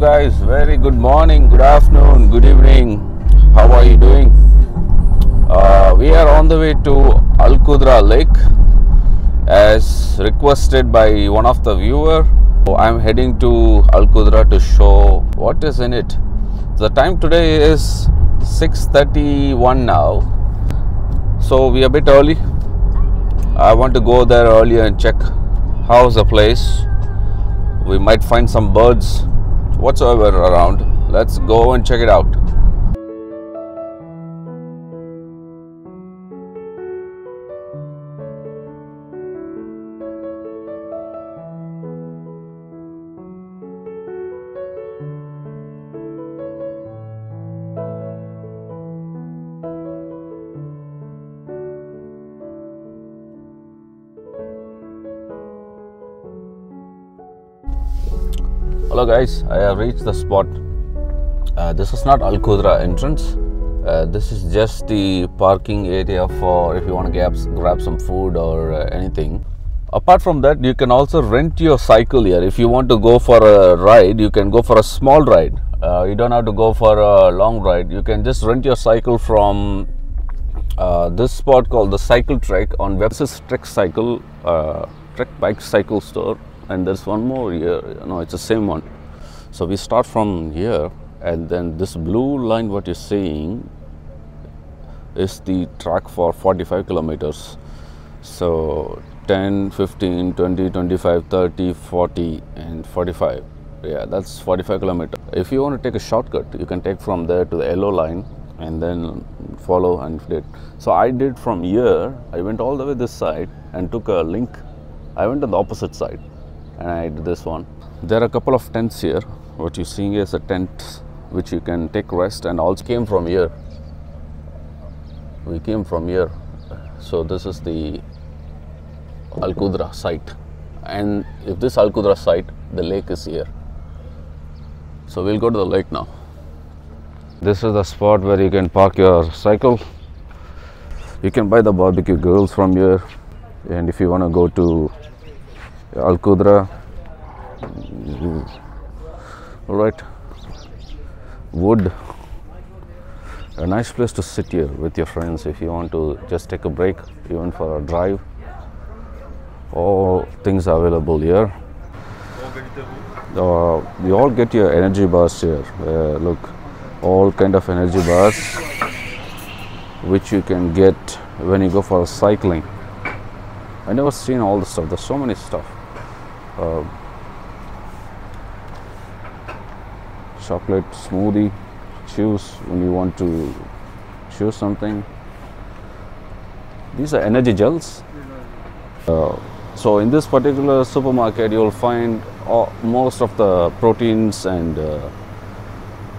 Guys. Very good morning, good afternoon, good evening. How are you doing? Uh, we are on the way to Al Qudra Lake as requested by one of the viewer. So I'm heading to Al Qudra to show what is in it. The time today is 6:31 now. So we are a bit early. I want to go there earlier and check how's the place. We might find some birds whatsoever around. Let's go and check it out. Hello guys, I have reached the spot. Uh, this is not Al Qudra entrance. Uh, this is just the parking area for if you want to grab, grab some food or uh, anything. Apart from that, you can also rent your cycle here. If you want to go for a ride, you can go for a small ride. Uh, you don't have to go for a long ride. You can just rent your cycle from uh, this spot called the Cycle Trek on web. Trek Cycle, uh, Trek Bike Cycle Store, and there's one more here. No, it's the same one. So we start from here, and then this blue line, what you're seeing, is the track for 45 kilometers. So 10, 15, 20, 25, 30, 40, and 45. Yeah, that's 45 kilometer. If you want to take a shortcut, you can take from there to the yellow line and then follow and did. So I did from here. I went all the way this side and took a link. I went on the opposite side and I did this one. There are a couple of tents here. What you're seeing is a tent which you can take rest and also came from here. We came from here. So this is the Al Qudra site. And if this Al Qudra site, the lake is here. So we'll go to the lake now. This is the spot where you can park your cycle. You can buy the barbecue grills from here. And if you want to go to Al Qudra, all right, wood, a nice place to sit here with your friends if you want to just take a break, even for a drive. All things are available here. Uh, you all get your energy bars here. Uh, look, all kind of energy bars which you can get when you go for cycling. I never seen all the stuff. There's so many stuff. Uh, chocolate smoothie, choose when you want to choose something. These are energy gels. Uh, so in this particular supermarket, you'll find all, most of the proteins and uh,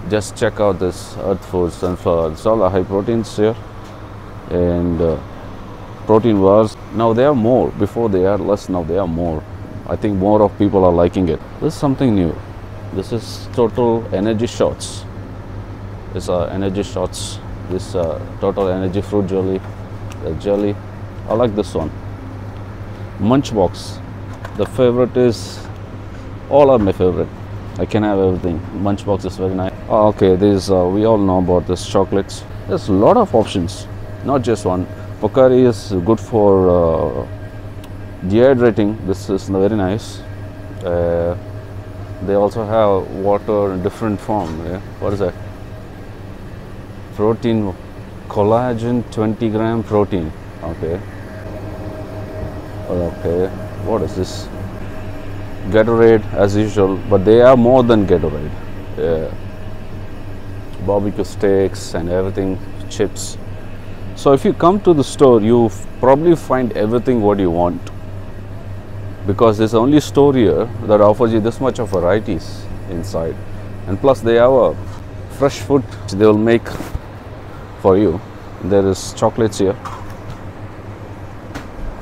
just check out this earth foods sunflower it's all high proteins here and uh, protein bars now they are more before they are less now they are more i think more of people are liking it. This is something new. This is total energy shots. This are energy shots. This uh, total energy fruit jelly. Jelly. I like this one. Munchbox the favorite is all are my favorite. I can have everything. Munchbox is very nice. Oh, okay, this uh, we all know about this chocolates. There's a lot of options, not just one. Pocari is good for uh, dehydrating. This is very nice. Uh, they also have water in different form. Yeah? What is that? Protein, collagen, 20 gram protein. Okay. Okay. What is this? Gatorade as usual, but they are more than Gatorade. Yeah. Barbecue steaks and everything, chips. So if you come to the store, you probably find everything what you want because there's only store here that offers you this much of varieties inside, and plus they have a fresh food they will make for you. There is chocolates here,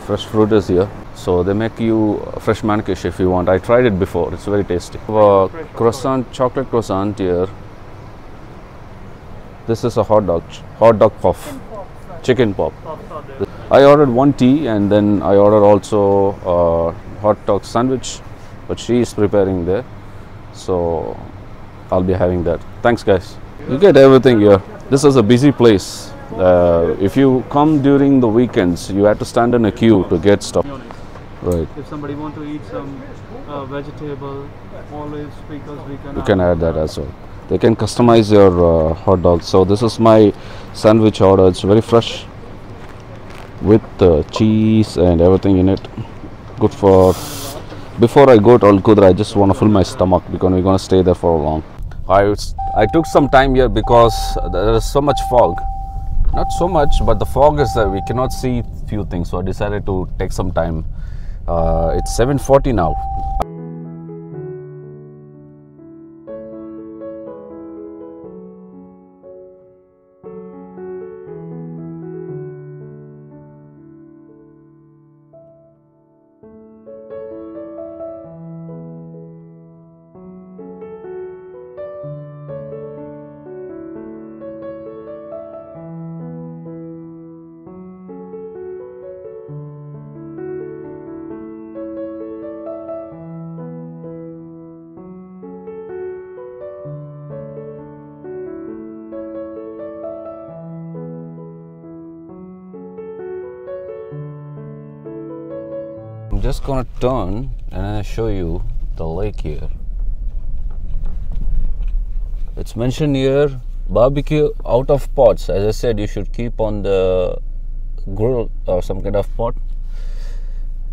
fresh fruit is here. So they make you fresh mankish if you want. I tried it before. It's very tasty. A croissant, chocolate croissant here. This is a hot dog, hot dog puff, chicken pop. I ordered one tea and then I ordered also a hot dog sandwich, but she is preparing there. So I'll be having that. Thanks, guys. You get everything here. This is a busy place. Uh, if you come during the weekends, you have to stand in a queue to get stuff. Right. If somebody want to eat some uh, vegetable, always because we can. You can add that as well. They can customize your uh, hot dog. So this is my sandwich order. It's very fresh with uh, cheese and everything in it. Good for. Before I go to Al Qudra, I just want to fill my stomach because we're gonna stay there for a long. I I took some time here because there is so much fog. Not so much, but the fog is that we cannot see few things. So I decided to take some time. Uh, it's 7:40 now. I'm just gonna turn and I'll show you the lake here. It's mentioned here barbecue out of pots. As I said, you should keep on the grill or some kind of pot.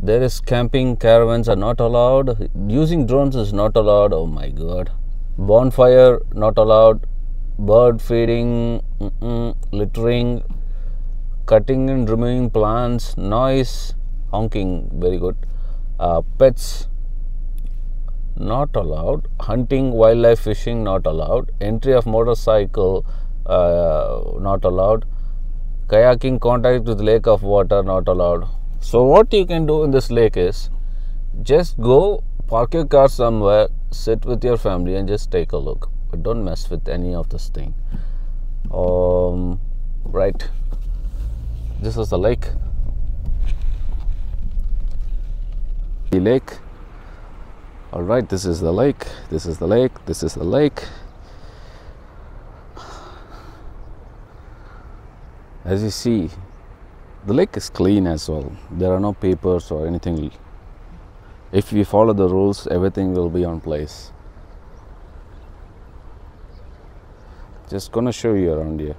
There is camping caravans are not allowed. Using drones is not allowed. Oh my god. Bonfire not allowed. Bird feeding, mm-mm, littering, cutting and removing plants, noise, honking, very good. Uh, pets not allowed. Hunting, wildlife fishing not allowed. Entry of motorcycle uh, not allowed. Kayaking, contact with lake of water not allowed. So what you can do in this lake is just go park your car somewhere, sit with your family and just take a look. But don't mess with any of this thing. Um, right. This is the lake. The lake. All right, this is the lake. This is the lake. This is the lake. As you see, the lake is clean as well. There are no papers or anything. If we follow the rules, everything will be on place. Just gonna show you around here.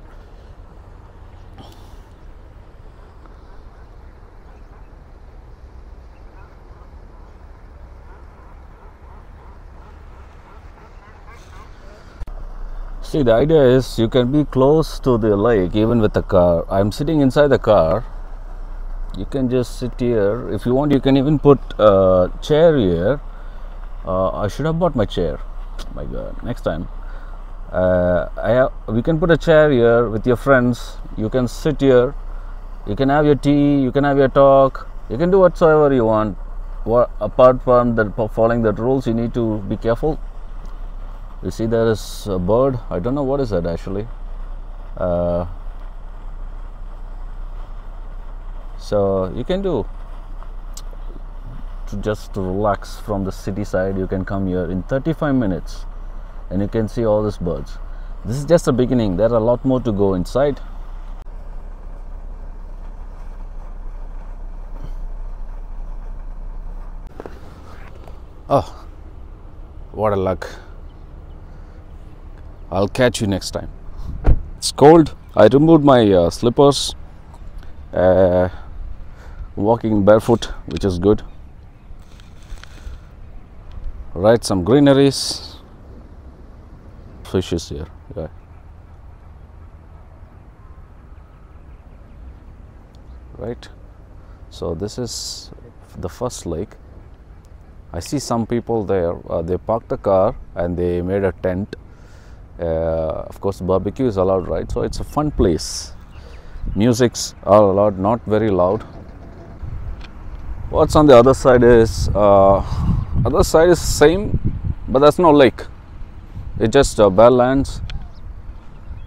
See, the idea is you can be close to the lake even with the car. I'm sitting inside the car. You can just sit here. If you want, you can even put a chair here. Uh, I should have bought my chair. My God, next time. Uh, I have, we can put a chair here with your friends. You can sit here. You can have your tea. You can have your talk. You can do whatsoever you want. What, apart from the following the rules, you need to be careful you see there is a bird. I don't know what is that actually. Uh, so you can do. To just to relax from the city side you can come here in 35 minutes and you can see all these birds. This is just the beginning. There are a lot more to go inside. Oh what a luck I'll catch you next time. It's cold. I removed my uh, slippers. Uh, walking barefoot, which is good. Right, some greeneries. Fishes here. Yeah. Right. So this is the first lake. I see some people there. Uh, they parked the car and they made a tent of course barbecue is allowed right? So it's a fun place. Musics are allowed not very loud. What's on the other side is uh, other side is same but there's no lake. It's just uh, bare lands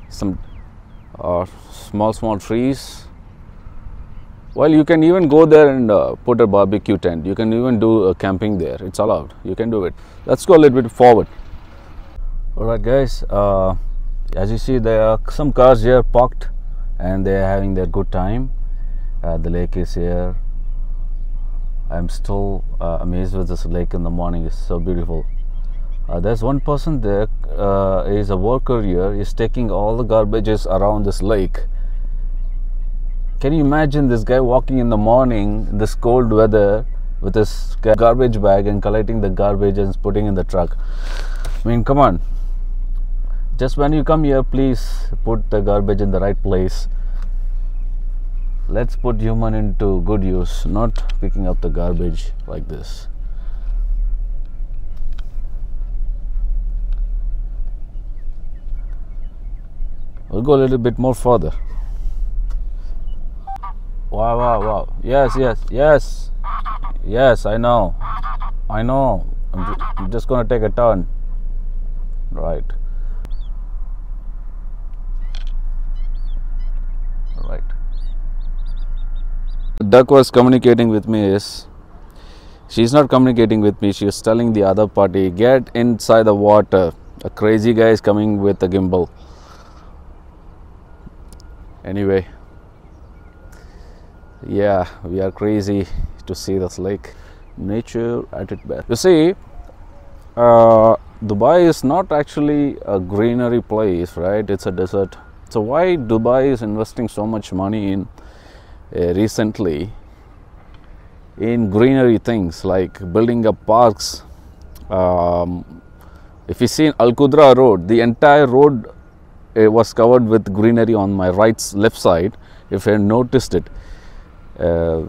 some uh, small small trees. Well you can even go there and uh, put a barbecue tent. You can even do camping there. It's allowed. You can do it. Let's go a little bit forward Alright, guys, uh, as you see, there are some cars here parked and they are having their good time. Uh, the lake is here. I'm still uh, amazed with this lake in the morning, it's so beautiful. Uh, there's one person there, uh, is a worker here, he's taking all the garbages around this lake. Can you imagine this guy walking in the morning, in this cold weather, with his garbage bag and collecting the garbage and putting in the truck? I mean, come on. Just when you come here, please put the garbage in the right place. Let's put human into good use, not picking up the garbage like this. We'll go a little bit more further. Wow, wow, wow. Yes, yes, yes. Yes, I know. I know. I'm, I'm just going to take a turn. Right. Duck was communicating with me is she's not communicating with me. She was telling the other party, get inside the water. A crazy guy is coming with a gimbal. Anyway, yeah, we are crazy to see this lake. Nature at its best. You see, uh, Dubai is not actually a greenery place, right? It's a desert. So why Dubai is investing so much money in recently in greenery things like building up parks. Um, if you see in Al Qudra Road, the entire road uh, was covered with greenery on my right left side. If you noticed it, uh,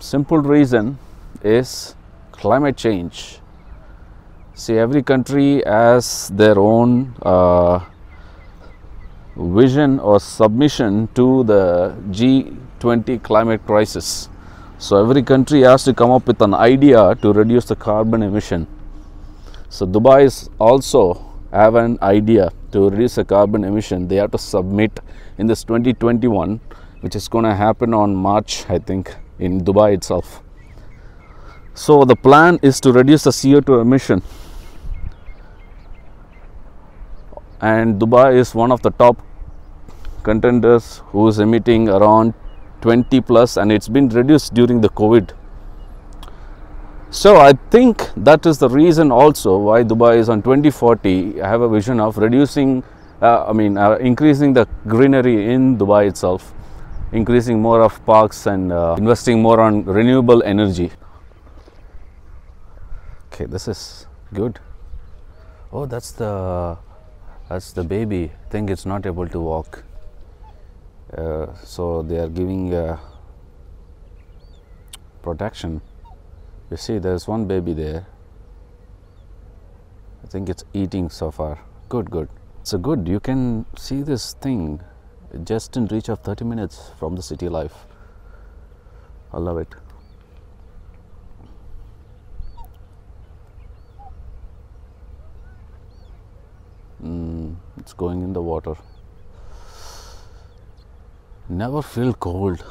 simple reason is climate change. See, every country has their own uh, vision or submission to the G20 climate crisis. So, every country has to come up with an idea to reduce the carbon emission. So, Dubai is also have an idea to reduce the carbon emission. They have to submit in this 2021, which is going to happen on March, I think, in Dubai itself. So, the plan is to reduce the CO2 emission and Dubai is one of the top contenders who is emitting around 20 plus and it's been reduced during the covid. So i think that is the reason also why dubai is on 2040 i have a vision of reducing uh, i mean uh, increasing the greenery in dubai itself increasing more of parks and uh, investing more on renewable energy. Okay this is good. Oh that's the that's the baby think it's not able to walk uh, so they are giving uh, protection. You see there's one baby there. I think it's eating so far. Good good. So good you can see this thing just in reach of 30 minutes from the city life. I love it mm, it's going in the water. Never feel cold.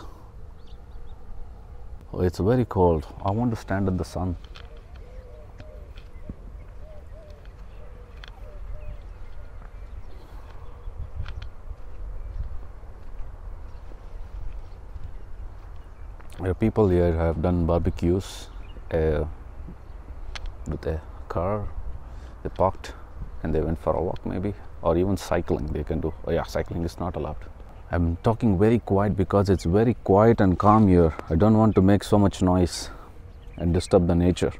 Oh, it's very cold. I want to stand in the sun. Uh, people here have done barbecues uh, with a car. They parked and they went for a walk maybe or even cycling they can do. Oh yeah cycling is not allowed. I'm talking very quiet because it's very quiet and calm here. I don't want to make so much noise and disturb the nature.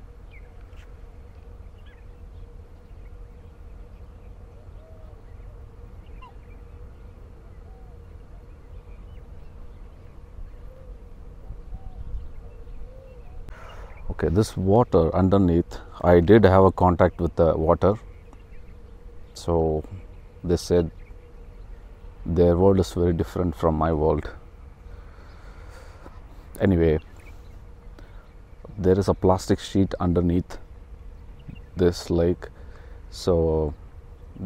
Okay this water underneath i did have a contact with the water. So they said their world is very different from my world anyway there is a plastic sheet underneath this lake so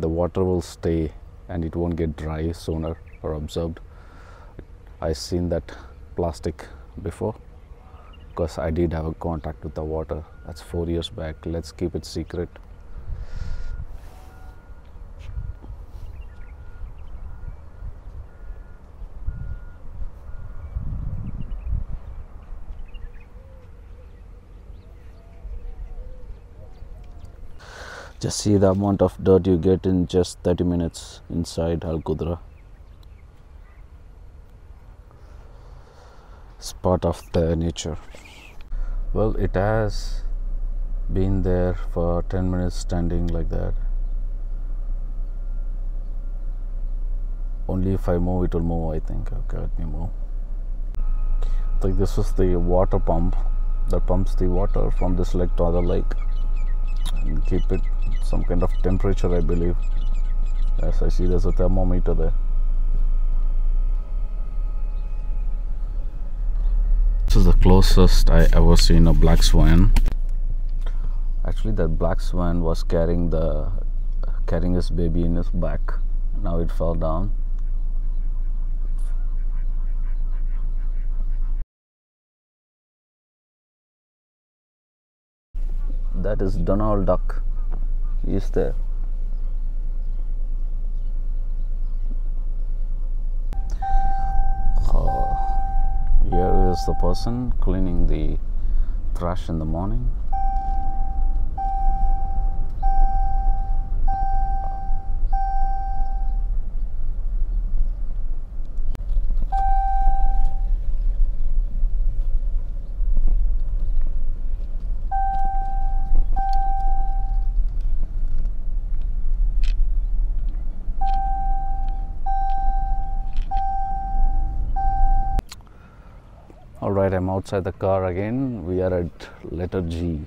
the water will stay and it won't get dry sooner or absorbed i seen that plastic before because I did have a contact with the water. That's four years back. Let's keep it secret. Just see the amount of dirt you get in just 30 minutes inside Al Qudra. It's part of the nature. Well, it has been there for 10 minutes standing like that. Only if I move, it will move, I think. Okay, let me move. like this is the water pump that pumps the water from this lake to other lake and keep it some kind of temperature, I believe. As I see, there's a thermometer there. This is the closest I ever seen a black swan. Actually, that black swan was carrying the carrying his baby in his back. Now it fell down. That is Donald Duck. He is there. Uh, here is the person cleaning the trash in the morning. Right, I'm outside the car again. We are at letter G.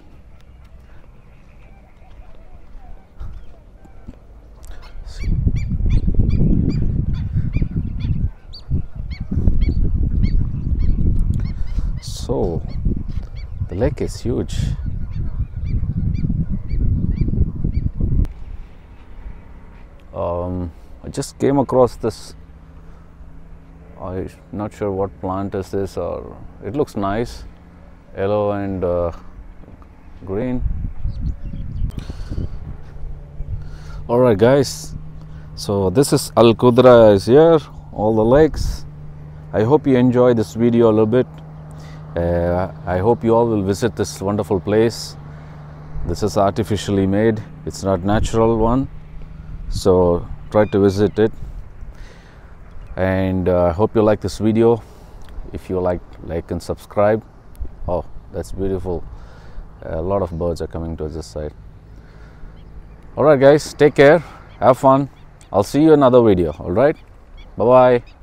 So, the lake is huge. Um, I just came across this I'm not sure what plant is this or it looks nice yellow and uh, green. All right guys. So this is Al Qudra is here all the lakes. I hope you enjoy this video a little bit. Uh, I hope you all will visit this wonderful place. This is artificially made. It's not natural one. So try to visit it and uh, I hope you like this video. If you like like and subscribe. Oh that's beautiful. A lot of birds are coming to this side. All right guys take care. Have fun. I'll see you in another video. All right? Bye bye